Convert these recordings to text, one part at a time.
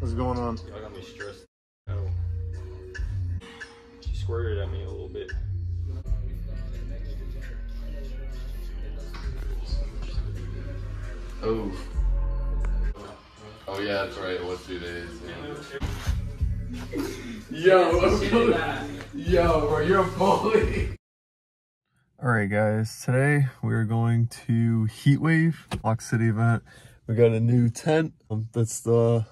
What's going on? Y'all got me stressed. Oh. She squirted at me a little bit. Oh. Oh yeah, that's right. It was two days. Yeah. Yo, yo, bro, you're a bully. Alright guys, today we are going to Heatwave Lock City event. We got a new tent. Um, that's the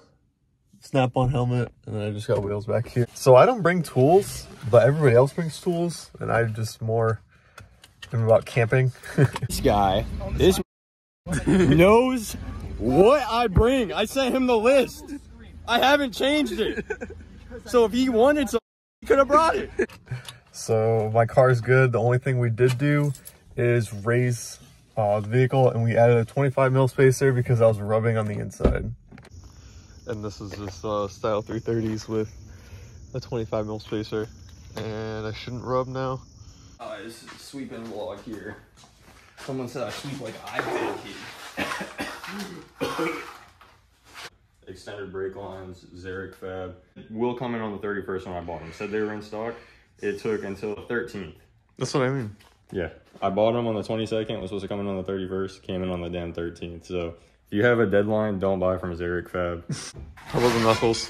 snap-on helmet, and then I just got wheels back here. So I don't bring tools, but everybody else brings tools, and I just more am about camping. This guy, this knows what I bring. I sent him the list. I haven't changed it. So if he wanted some, he could have brought it. So my car is good. The only thing we did do is raise uh, the vehicle and we added a 25 mil spacer because I was rubbing on the inside. And this is just uh, style 330s with a 25 mil spacer. And I shouldn't rub now. Uh, this sweeping vlog here. Someone said I sweep like I did. Extended brake lines, Zarek Fab. Will come in on the 31st when I bought them. Said they were in stock. It took until the 13th. That's what I mean. Yeah. I bought them on the 22nd. Was supposed to come in on the 31st. Came in on the damn 13th. So if you have a deadline, don't buy from Zarek Fab. How about the knuckles?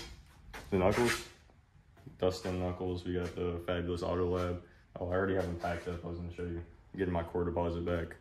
The Knuckles. Dustin Knuckles. We got the fabulous Auto Lab. Oh, I already have them packed up. I was going to show you. Getting my core deposit back.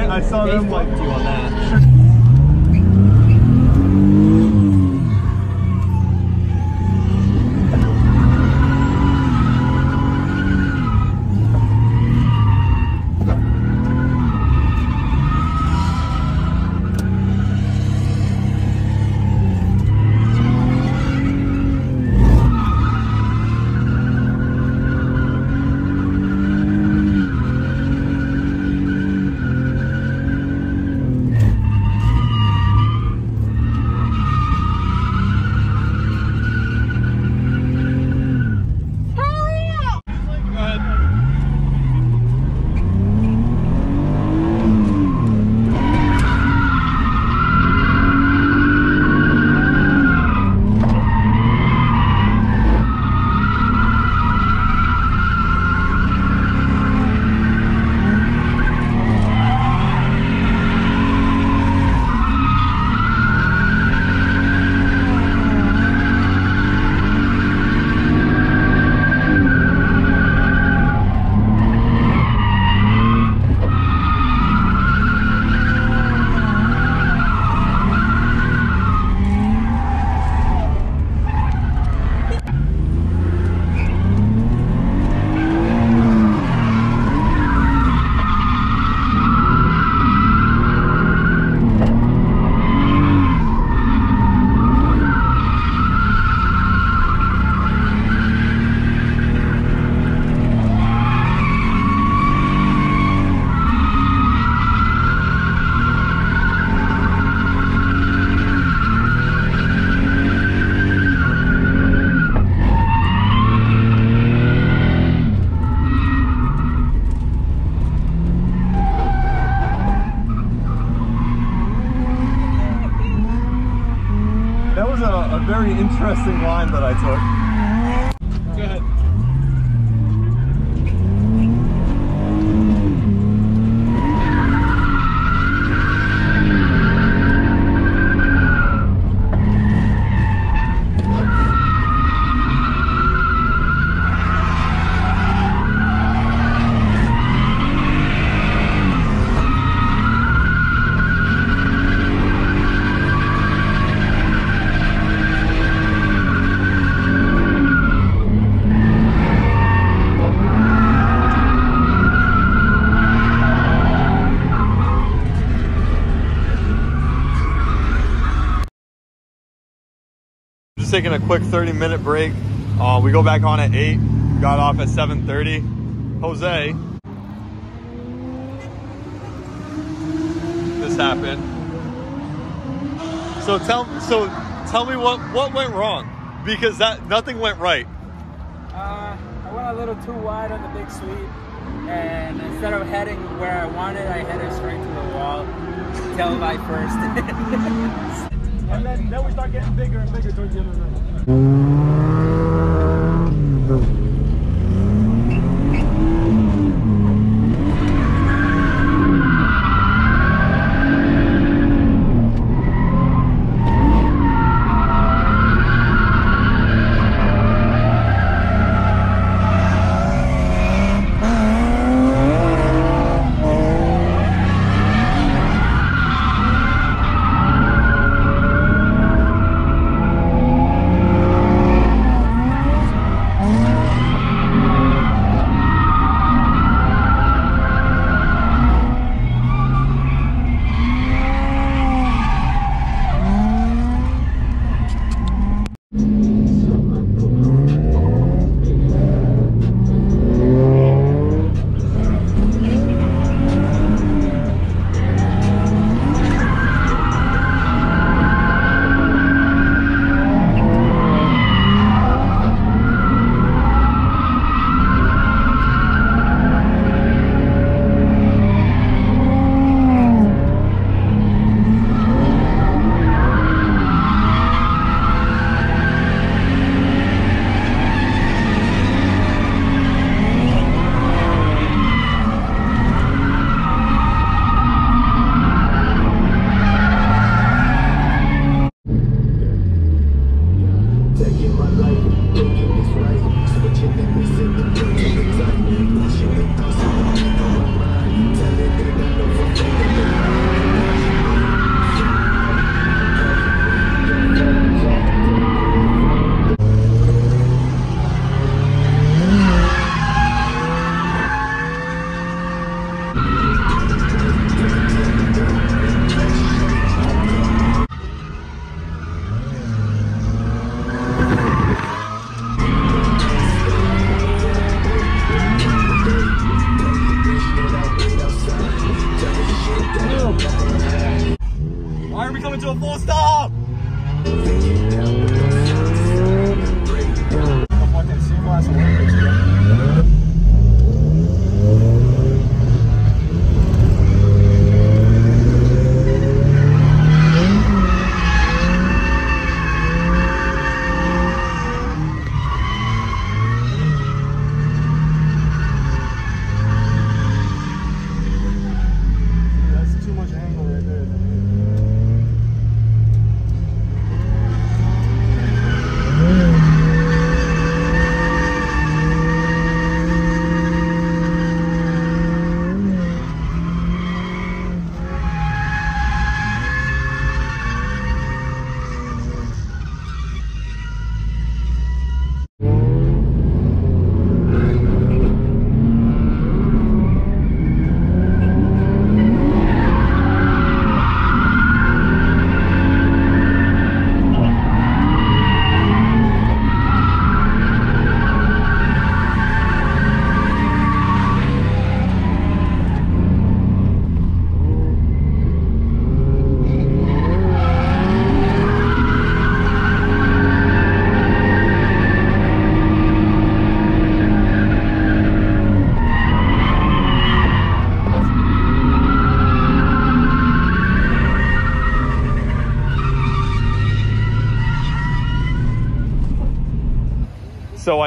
I saw them like fucked you on that. That I took. Just taking a quick 30 minute break. Uh, we go back on at 8. Got off at 7.30. Jose. This happened. So tell so tell me what what went wrong because that nothing went right. Uh, I went a little too wide on the big sweep, and instead of heading where I wanted, I headed straight to the wall. Tail light first. And then, then we start getting bigger and bigger towards the end of the night. Mm-hmm.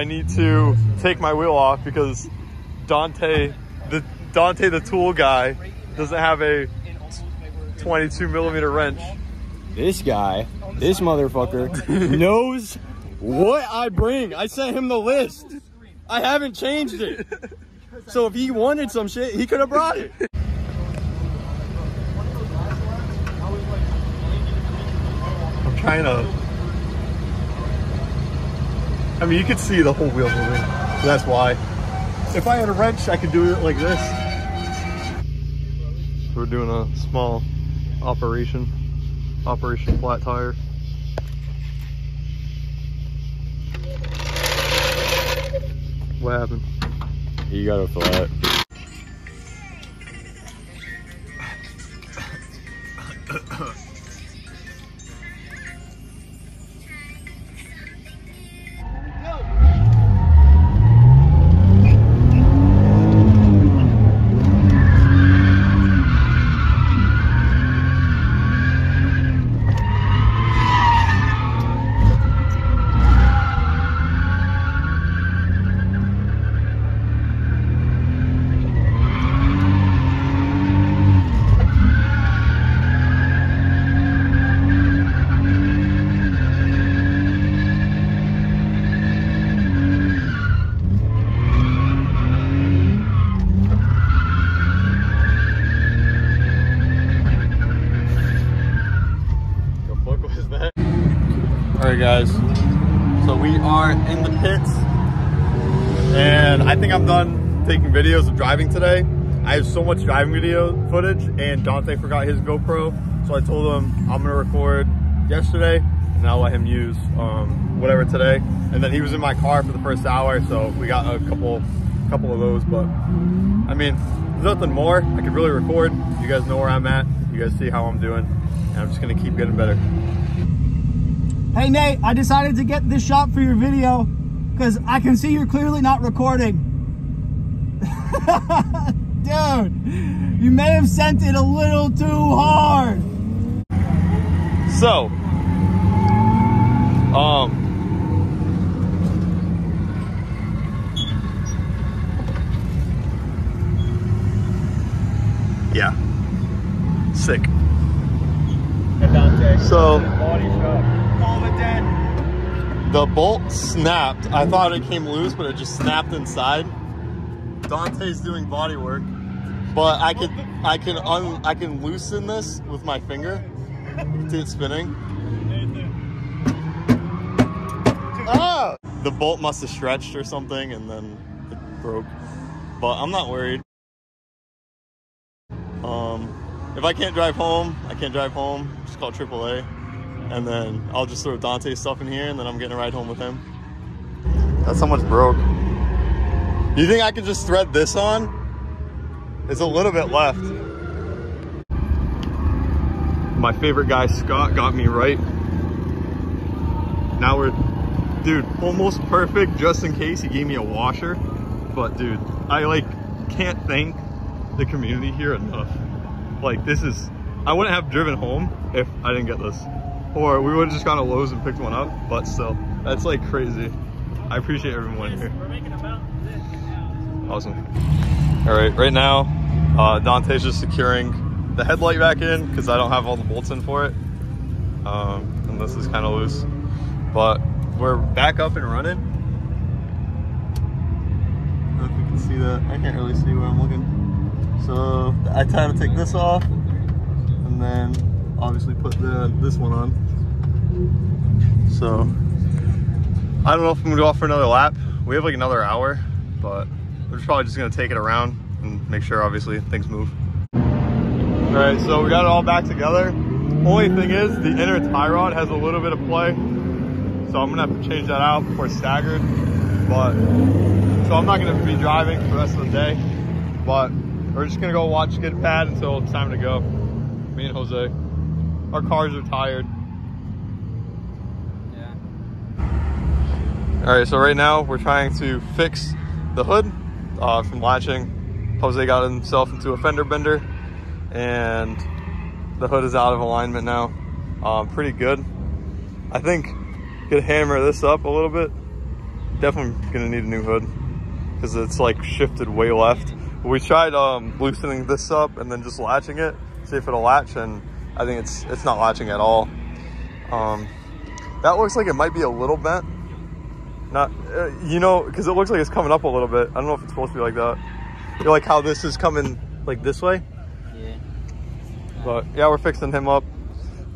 Need to take my wheel off because Dante, the Dante the tool guy, doesn't have a 22 millimeter wrench. This guy, this motherfucker, knows what I bring. I sent him the list. I haven't changed it. So if he wanted some shit, he could have brought it. I'm trying to. I mean, you could see the whole wheel moving. That's why. If I had a wrench, I could do it like this. We're doing a small operation, Operation Flat Tire. What happened? You got a flat. Guys. So we are in the pits, and I think I'm done taking videos of driving today. I have so much driving video footage, and Dante forgot his GoPro, so I told him I'm gonna record yesterday, and I'll let him use um, whatever today. And then he was in my car for the first hour, so we got a couple, couple of those. But I mean, there's nothing more I could really record. You guys know where I'm at. You guys see how I'm doing, and I'm just gonna keep getting better. Hey Nate, I decided to get this shot for your video because I can see you're clearly not recording. Dude, you may have sent it a little too hard. So, um, yeah, sick. So the bolt snapped. I thought it came loose, but it just snapped inside. Dante's doing body work, but I can I can un, I can loosen this with my finger. See it spinning. Ah! The bolt must have stretched or something, and then it broke. But I'm not worried. Um, if I can't drive home, I can't drive home. Just call AAA, and then I'll just throw Dante's stuff in here, and then I'm getting a ride home with him. That's how much broke. You think I could just thread this on? It's a little bit left. My favorite guy, Scott, got me right. Now we're, dude, almost perfect just in case he gave me a washer. But dude, I like can't thank the community here enough. Like this is, I wouldn't have driven home if I didn't get this. Or we would have just gone to Lowe's and picked one up, but still, that's like crazy. I appreciate everyone here. Awesome. All right, right now, uh, Dante's just securing the headlight back in because I don't have all the bolts in for it. Um, and this is kind of loose, but we're back up and running. I don't know if you can see that. I can't really see where I'm looking. So I try to take this off and then obviously put the this one on. So I don't know if I'm gonna go off for another lap. We have like another hour, but we're probably just gonna take it around and make sure obviously things move. All right, so we got it all back together. Only thing is the inner tie rod has a little bit of play. So I'm gonna have to change that out before staggered. But, so I'm not gonna be driving for the rest of the day. But we're just gonna go watch Skid Pad until it's time to go. Me and Jose. Our cars are tired. All right, so right now we're trying to fix the hood uh, from latching. Jose got himself into a fender bender and the hood is out of alignment now. Um, pretty good. I think could hammer this up a little bit definitely gonna need a new hood because it's like shifted way left. We tried um, loosening this up and then just latching it, see if it'll latch, and I think it's it's not latching at all. Um, that looks like it might be a little bent. Not, uh, you know, because it looks like it's coming up a little bit. I don't know if it's supposed to be like that. You like how this is coming like this way? Yeah. But yeah, we're fixing him up.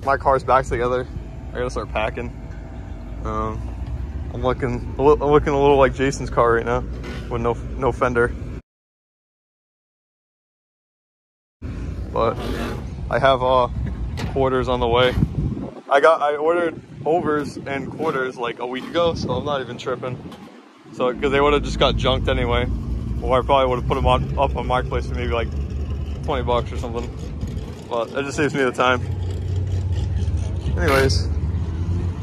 My car's back together. I gotta start packing. Um, I'm looking, I'm looking a little like Jason's car right now, with no no fender. But I have uh quarters on the way. I got I ordered overs and quarters like a week ago, so I'm not even tripping. So because they would have just got junked anyway, or I probably would have put them on up on marketplace for maybe like 20 bucks or something. But it just saves me the time. Anyways,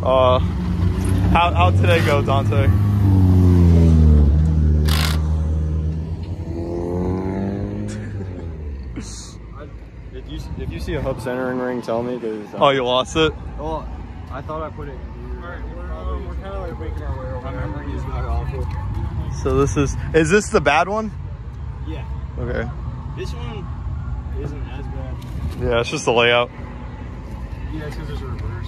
uh, how how'd today go, Dante? If you if you see a hub centering ring, tell me because. Oh, you lost it. Well, I thought I put it. Alright, we're, um, we're kind of like making our way over. My memory is not awful. So this is is this the bad one? Yeah, Okay. this one isn't as bad. Yeah, it's just the layout. Yeah, it's because there's a reverse.